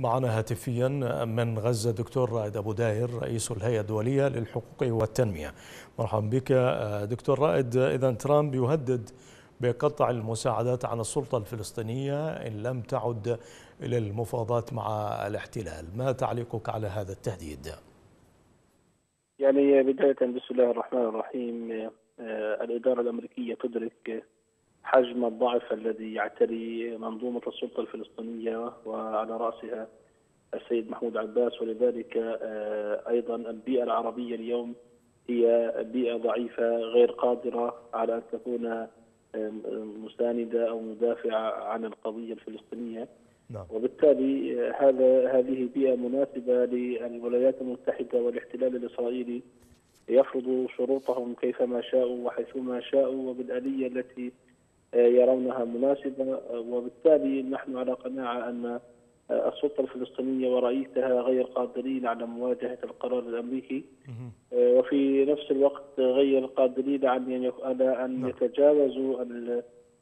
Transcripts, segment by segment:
معنا هاتفيا من غزة دكتور رائد أبو داير رئيس الهيئة الدولية للحقوق والتنمية. مرحبا بك دكتور رائد. إذا ترامب يهدد بقطع المساعدات عن السلطة الفلسطينية إن لم تعد إلى المفاوضات مع الاحتلال. ما تعليقك على هذا التهديد؟ يعني بداية بسم الله الرحمن الرحيم. الإدارة الأمريكية تدرك حجم الضعف الذي يعتري منظومة السلطة الفلسطينية وعلى رأسها السيد محمود عباس ولذلك أيضا البيئة العربية اليوم هي بيئة ضعيفة غير قادرة على أن تكون مساندة أو مدافعة عن القضية الفلسطينية نعم. وبالتالي هذا هذه بيئة مناسبة للولايات المتحدة والاحتلال الإسرائيلي يفرضوا شروطهم كيفما شاءوا وحيثما شاءوا وبالآلية التي يرونها مناسبة وبالتالي نحن على قناعة أن السلطة الفلسطينية ورئيسها غير قادرين على مواجهة القرار الأمريكي. وفي نفس الوقت غير قادرين على أن يتجاوزوا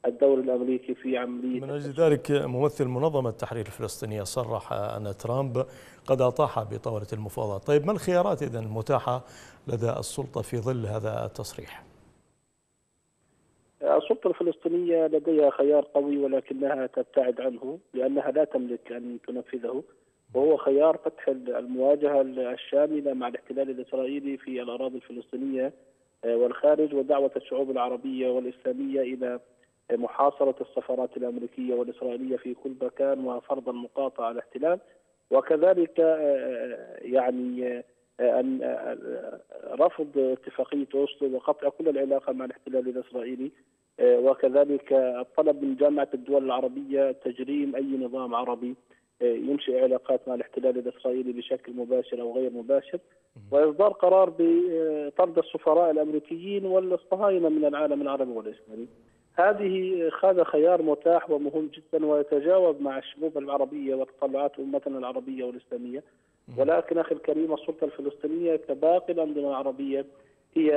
الدور الأمريكي في عملية من أجل ذلك ممثل منظمة التحرير الفلسطينية صرح أن ترامب قد أطاح بطاولة المفاوضات، طيب ما الخيارات اذا المتاحة لدى السلطة في ظل هذا التصريح؟ السلطة الفلسطينية لديها خيار قوي ولكنها تبتعد عنه لأنها لا تملك أن تنفذه وهو خيار فتح المواجهة الشاملة مع الاحتلال الإسرائيلي في الأراضي الفلسطينية والخارج ودعوة الشعوب العربية والإسلامية إلى محاصرة السفارات الأمريكية والإسرائيلية في كل مكان وفرض المقاطعة على الاحتلال. وكذلك يعني أن رفض اتفاقية أوسلو وقطع كل العلاقة مع الاحتلال الإسرائيلي وكذلك الطلب من جامعة الدول العربية تجريم أي نظام عربي ينشئ علاقات مع الاحتلال الإسرائيلي بشكل مباشر أو غير مباشر. وإصدار قرار بطرد السفراء الأمريكيين والصهاينة من العالم العربي والإسلامي هذه هذا خيار متاح ومهم جدا ويتجاوب مع الشعوب العربية وتطلعات أمتنا العربية والإسلامية. ولكن أخي الكريم السلطة الفلسطينية كباقي الأنظمة العربية هي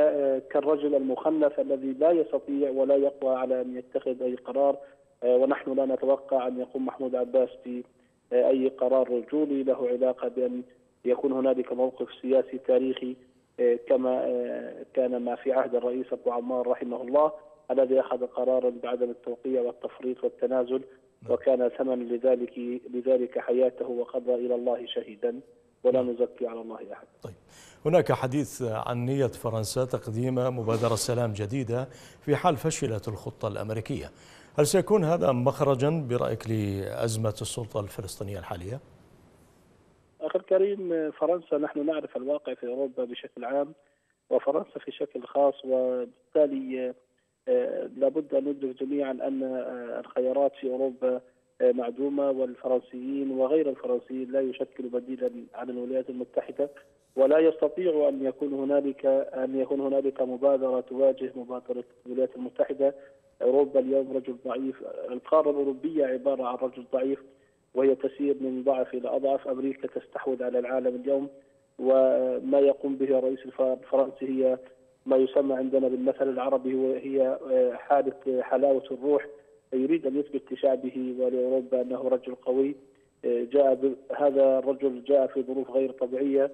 كالرجل المخنث الذي لا يستطيع ولا يقوى على أن يتخذ أي قرار ونحن لا نتوقع أن يقوم محمود عباس بأي قرار رجولي له علاقة بأن يكون هنالك موقف سياسي تاريخي كما كان ما في عهد الرئيس أبو عمار رحمه الله الذي أخذ قرارا بعدم التوقيع والتفريط والتنازل وكان ثمن لذلك لذلك حياته وقضى إلى الله شهيدا. ولا نزكي على الله أحد. طيب هناك حديث عن نية فرنسا تقديم مبادرة سلام جديدة في حال فشلت الخطة الأمريكية. هل سيكون هذا مخرجا برأيك لأزمة السلطة الفلسطينية الحالية؟ أخي الكريم فرنسا نحن نعرف الواقع في أوروبا بشكل عام وفرنسا في شكل خاص وبالتالي لابد أن ندرك جميعا أن الخيارات في أوروبا معدومة والفرنسيين وغير الفرنسيين لا يشكلوا بديلا عن الولايات المتحدة ولا يستطيع أن يكون هنالك أن يكون هنالك مبادرة تواجه مبادرة الولايات المتحدة. أوروبا اليوم رجل ضعيف القارة الأوروبية عبارة عن رجل ضعيف وهي تسير من ضعف إلى أضعف. أمريكا تستحوذ على العالم اليوم وما يقوم به الرئيس الفرنسي هي ما يسمى عندنا بالمثل العربي وهي حالة حلاوة الروح. يريد أن يثبت لشعبه ولأوروبا أنه رجل قوي جاء هذا الرجل جاء في ظروف غير طبيعية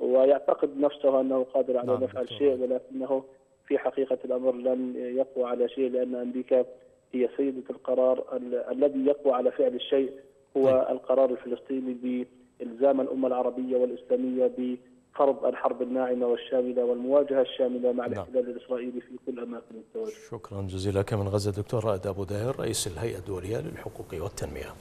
ويعتقد نفسه أنه قادر على نعم نفعل شيء ولكنه في حقيقة الأمر لن يقوى على شيء لأن أمريكا هي سيدة القرار الذي يقوى على فعل الشيء هو القرار الفلسطيني بإلزام الأمة العربية والإسلامية ب فرض الحرب الناعمة والشاملة والمواجهة الشاملة مع الاحتلال نعم. الإسرائيلي في كل أماكن التواجد. شكرا جزيلا لك من غزة دكتور رائد أبو داير رئيس الهيئة الدولية للحقوق والتنمية.